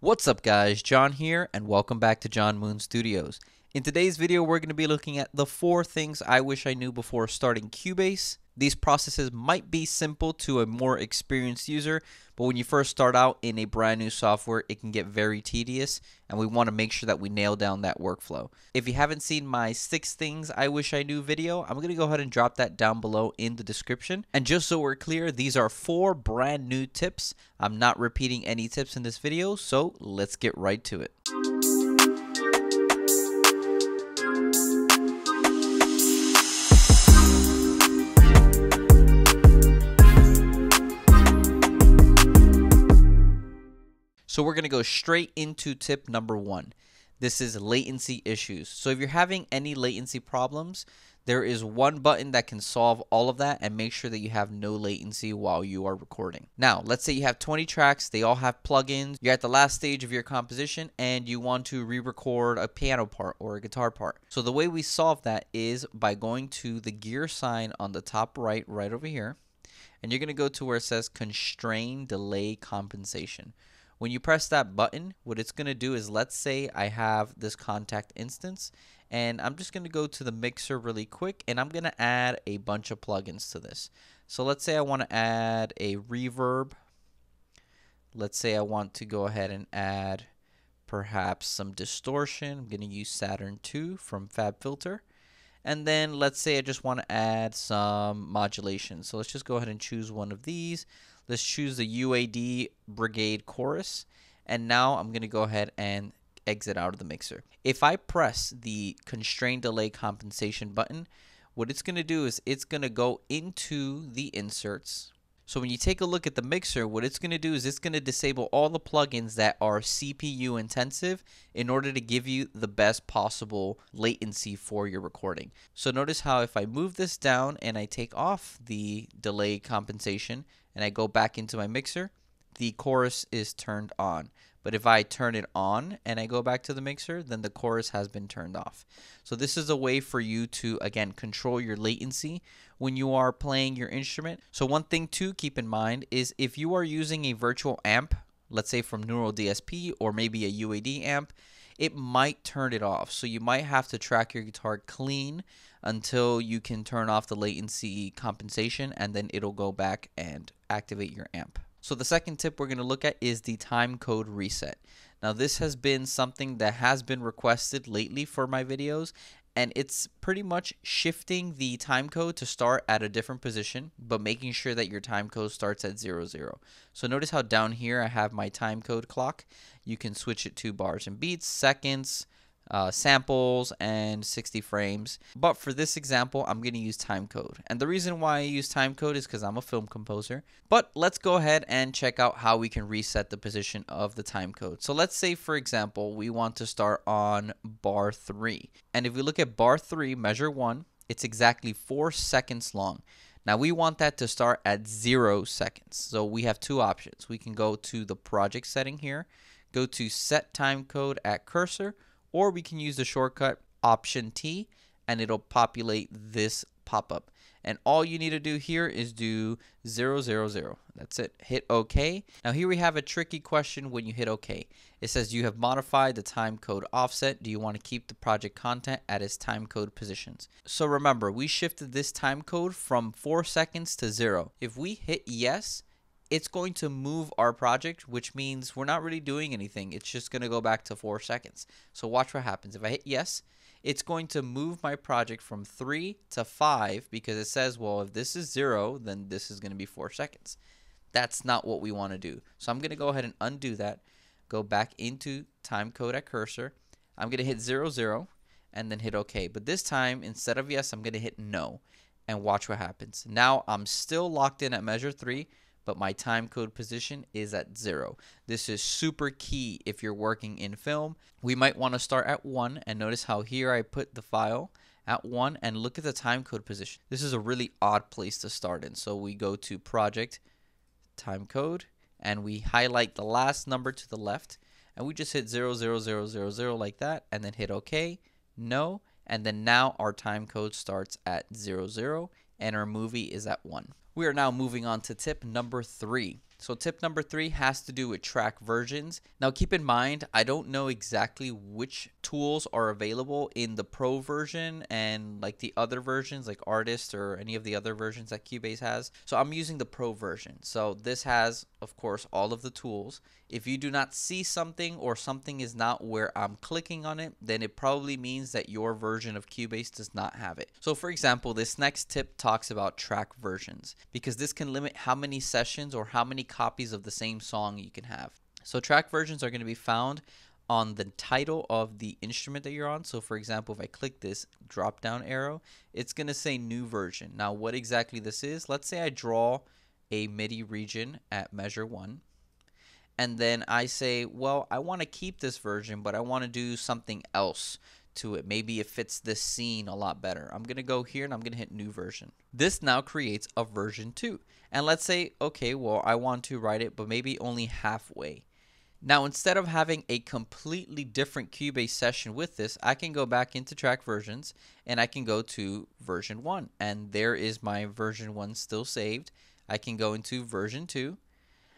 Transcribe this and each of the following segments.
What's up guys, John here and welcome back to John Mun Studios. In today's video we're going to be looking at the 4 things I wish I knew before starting Cubase. These processes might be simple to a more experienced user, but when you first start out in a brand new software, it can get very tedious, and we want to make sure that we nail down that workflow. If you haven't seen my 6 things I wish I knew video, I'm going to go ahead and drop that down below in the description. And just so we're clear, these are 4 brand new tips. I'm not repeating any tips in this video, so let's get right to it. So we're going to go straight into tip number one. This is latency issues. So if you're having any latency problems, there is one button that can solve all of that and make sure that you have no latency while you are recording. Now, let's say you have 20 tracks, they all have plugins, you're at the last stage of your composition and you want to re-record a piano part or a guitar part. So the way we solve that is by going to the gear sign on the top right, right over here, and you're going to go to where it says constrain delay compensation. When you press that button, what it's going to do is let's say I have this Kontakt instance and I'm just going to go to the mixer really quick and I'm going to add a bunch of plugins to this. So let's say I want to add a reverb. Let's say I want to go ahead and add perhaps some distortion. I'm going to use Saturn 2 from FabFilter. And then let's say I just want to add some modulation. So let's just go ahead and choose one of these. Let's choose the UAD Brigade Chorus. And now I'm going to go ahead and exit out of the mixer. If I press the constrain delay compensation button, what it's going to do is it's going to go into the inserts. So when you take a look at the mixer, what it's going to do is it's going to disable all the plugins that are CPU intensive in order to give you the best possible latency for your recording. So notice how if I move this down and I take off the delay compensation and I go back into my mixer, the chorus is turned on. But if I turn it on and I go back to the mixer, then the chorus has been turned off. So this is a way for you to, again, control your latency when you are playing your instrument. So one thing to keep in mind is if you are using a virtual amp, let's say from Neural DSP or maybe a UAD amp, it might turn it off. So you might have to track your guitar clean until you can turn off the latency compensation and then it'll go back and activate your amp. So the second tip we're going to look at is the time code reset. Now this has been something that has been requested lately for my videos and it's pretty much shifting the time code to start at a different position but making sure that your time code starts at 00. So notice how down here I have my time code clock. You can switch it to bars and beats, seconds, uh, samples and 60 frames. But for this example, I'm going to use timecode. And the reason why I use timecode is because I'm a film composer. But let's go ahead and check out how we can reset the position of the timecode. So let's say, for example, we want to start on bar 3. And if we look at bar 3, measure 1, it's exactly 4 seconds long. Now we want that to start at 0 seconds. So we have two options. We can go to the project setting here, go to set timecode at cursor, or we can use the shortcut option T and it'll populate this pop-up. And all you need to do here is do 000. That's it. Hit OK. Now here we have a tricky question when you hit OK. It says you have modified the time code offset. Do you want to keep the project content at its time code positions? So remember, we shifted this time code from 4 seconds to 0. If we hit yes, it's going to move our project, which means we're not really doing anything. It's just going to go back to four seconds. So watch what happens. If I hit yes, it's going to move my project from three to five because it says, well, if this is zero, then this is going to be four seconds. That's not what we want to do. So I'm going to go ahead and undo that, go back into time code at cursor. I'm going to hit zero, zero, and then hit OK. But this time, instead of yes, I'm going to hit no and watch what happens. Now I'm still locked in at measure three but my time code position is at zero. This is super key if you're working in film. We might want to start at one and notice how here I put the file at one and look at the time code position. This is a really odd place to start in. So we go to project time code and we highlight the last number to the left and we just hit 00000 like that and then hit OK, no, and then now our time code starts at 00 and our movie is at 1. We are now moving on to tip number three. So tip number three has to do with track versions. Now keep in mind, I don't know exactly which tools are available in the pro version and like the other versions like Artist or any of the other versions that Cubase has. So I'm using the pro version. So this has, of course, all of the tools. If you do not see something or something is not where I'm clicking on it, then it probably means that your version of Cubase does not have it. So for example, this next tip talks about track versions because this can limit how many sessions or how many copies of the same song you can have. So track versions are going to be found on the title of the instrument that you're on. So for example, if I click this drop down arrow, it's going to say new version. Now what exactly this is, let's say I draw a MIDI region at measure 1 and then I say, well, I want to keep this version, but I want to do something else to it. Maybe it fits this scene a lot better. I'm going to go here and I'm going to hit new version. This now creates a version 2. And let's say, okay, well, I want to write it, but maybe only halfway. Now, instead of having a completely different Cubase session with this, I can go back into track versions and I can go to version 1. And there is my version 1 still saved. I can go into version 2.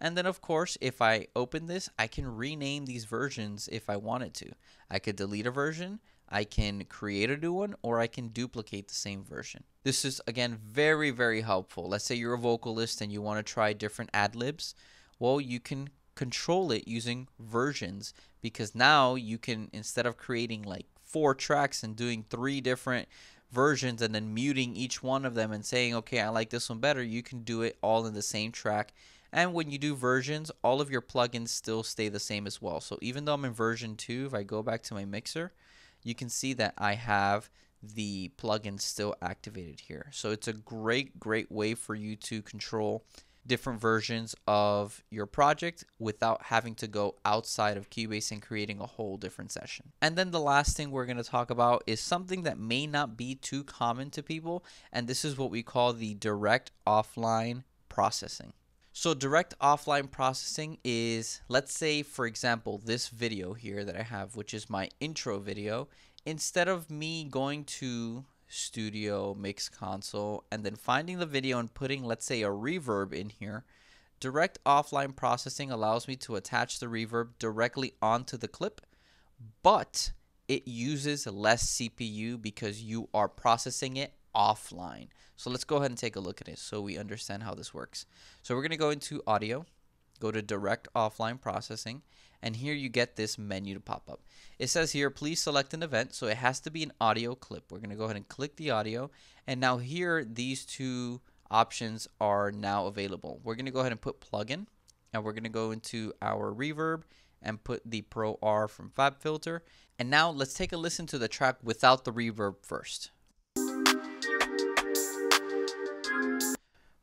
And then, of course, if I open this, I can rename these versions if I wanted to. I could delete a version, I can create a new one, or I can duplicate the same version. This is, again, very, very helpful. Let's say you're a vocalist and you want to try different ad libs. Well, you can control it using versions because now you can, instead of creating like four tracks and doing three different versions and then muting each one of them and saying, okay, I like this one better, you can do it all in the same track. And when you do versions, all of your plugins still stay the same as well. So even though I'm in version 2, if I go back to my mixer, you can see that I have the plugin still activated here. So it's a great, great way for you to control different versions of your project without having to go outside of Cubase and creating a whole different session. And then the last thing we're going to talk about is something that may not be too common to people, and this is what we call the direct offline processing. So direct offline processing is, let's say for example, this video here that I have, which is my intro video, instead of me going to studio mix console and then finding the video and putting let's say a reverb in here, direct offline processing allows me to attach the reverb directly onto the clip, but it uses less CPU because you are processing it offline. So let's go ahead and take a look at it so we understand how this works. So we're going to go into audio, go to direct offline processing, and here you get this menu to pop up. It says here, please select an event, so it has to be an audio clip. We're going to go ahead and click the audio, and now here these two options are now available. We're going to go ahead and put plugin, and we're going to go into our reverb and put the Pro R from FabFilter. And now let's take a listen to the track without the reverb first.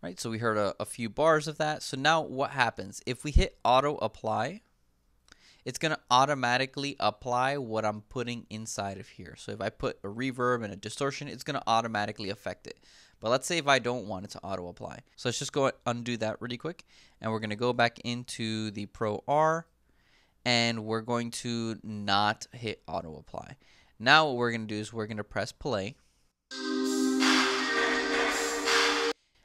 Right, so we heard a, a few bars of that. So now what happens? If we hit auto apply, it's going to automatically apply what I'm putting inside of here. So if I put a reverb and a distortion, it's going to automatically affect it. But let's say if I don't want it to auto apply. So let's just go undo that really quick. And we're going to go back into the Pro R and we're going to not hit auto apply. Now what we're going to do is we're going to press play.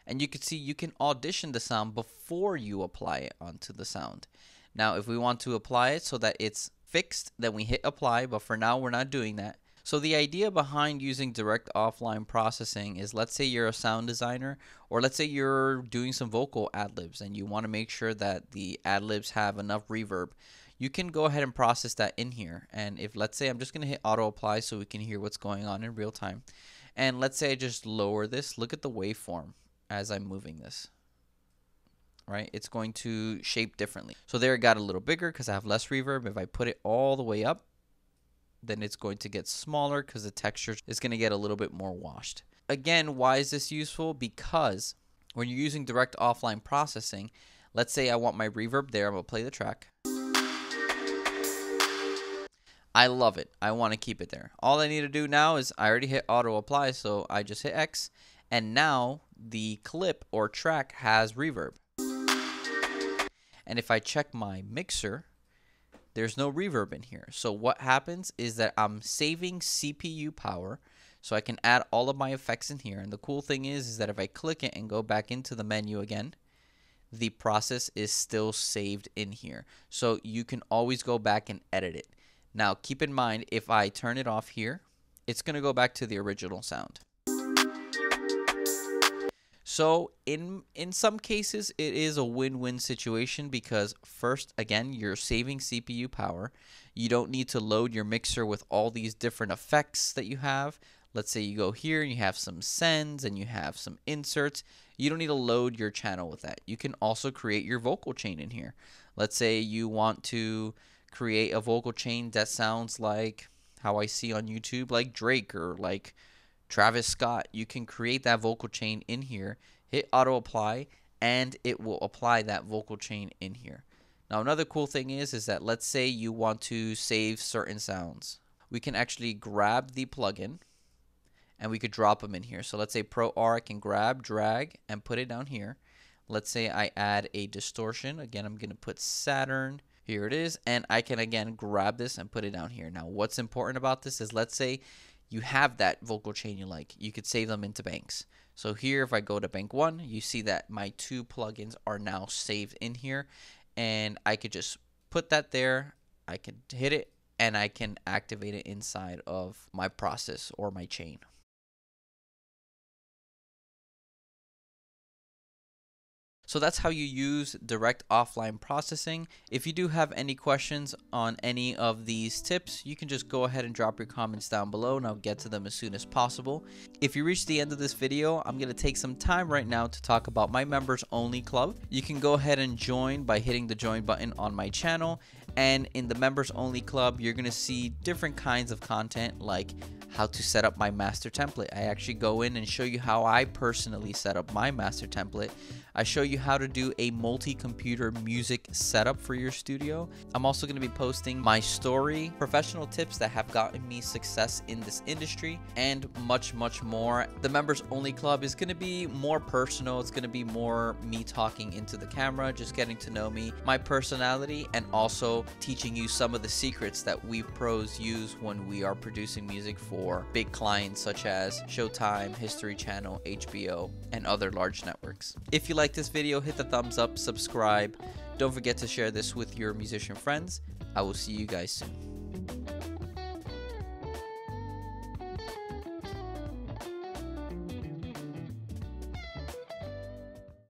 And you can see you can audition the sound before you apply it onto the sound. Now, if we want to apply it so that it's fixed, then we hit apply, but for now we're not doing that. So the idea behind using direct offline processing is let's say you're a sound designer or let's say you're doing some vocal ad-libs and you want to make sure that the ad-libs have enough reverb. You can go ahead and process that in here. And if let's say I'm just going to hit auto apply so we can hear what's going on in real time. And let's say I just lower this, look at the waveform as I'm moving this right? It's going to shape differently. So there it got a little bigger because I have less reverb. If I put it all the way up, then it's going to get smaller because the texture is going to get a little bit more washed. Again, why is this useful? Because when you're using direct offline processing, let's say I want my reverb there, I'm going to play the track. I love it. I want to keep it there. All I need to do now is I already hit auto apply, so I just hit X, and now the clip or track has reverb. And if I check my mixer, there's no reverb in here. So what happens is that I'm saving CPU power so I can add all of my effects in here. And the cool thing is, is that if I click it and go back into the menu again, the process is still saved in here. So you can always go back and edit it. Now keep in mind if I turn it off here, it's going to go back to the original sound. So in in some cases it is a win-win situation because first again you're saving CPU power. You don't need to load your mixer with all these different effects that you have. Let's say you go here and you have some sends and you have some inserts. You don't need to load your channel with that. You can also create your vocal chain in here. Let's say you want to create a vocal chain that sounds like how I see on YouTube like Drake or like Travis Scott. You can create that vocal chain in here, hit auto apply, and it will apply that vocal chain in here. Now another cool thing is is that let's say you want to save certain sounds. We can actually grab the plugin and we could drop them in here. So let's say Pro R I can grab, drag, and put it down here. Let's say I add a distortion. Again, I'm going to put Saturn. Here it is. And I can again grab this and put it down here. Now, what's important about this is let's say you have that vocal chain you like. You could save them into banks. So here, if I go to bank one, you see that my two plugins are now saved in here. And I could just put that there. I can hit it and I can activate it inside of my process or my chain. So that's how you use direct offline processing. If you do have any questions on any of these tips, you can just go ahead and drop your comments down below and I'll get to them as soon as possible. If you reach the end of this video, I'm going to take some time right now to talk about my members only club. You can go ahead and join by hitting the join button on my channel and in the members only club, you're to see different kinds of content like how to set up my master template. I actually go in and show you how I personally set up my master template. I show you how to do a multi-computer music setup for your studio. I'm also going to be posting my story, professional tips that have gotten me success in this industry, and much, much more. The members only club is going to be more personal. It's going to be more me talking into the camera, just getting to know me, my personality, and teaching you some of the secrets that we pros use when we are producing music for big clients such as Showtime, History Channel, HBO, and other large networks. If you like this video, hit the thumbs up, subscribe. Don't forget to share this with your musician friends. I will see you guys soon.